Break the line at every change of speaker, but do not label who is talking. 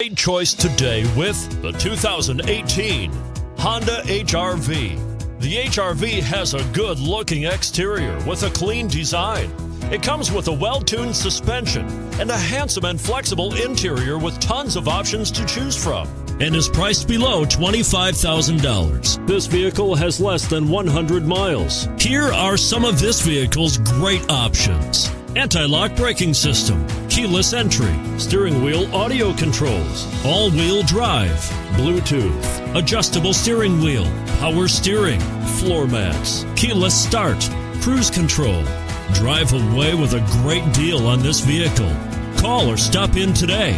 Great choice today with the 2018 Honda HRV. The HRV has a good looking exterior with a clean design. It comes with a well tuned suspension and a handsome and flexible interior with tons of options to choose from and is priced below $25,000. This vehicle has less than 100 miles. Here are some of this vehicle's great options anti-lock braking system, keyless entry, steering wheel audio controls, all-wheel drive, Bluetooth, adjustable steering wheel, power steering, floor mats, keyless start, cruise control. Drive away with a great deal on this vehicle. Call or stop in today.